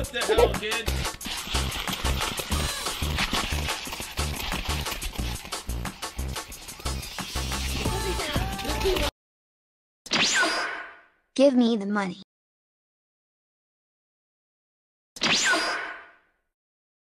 What the hell, kid? Give me the money.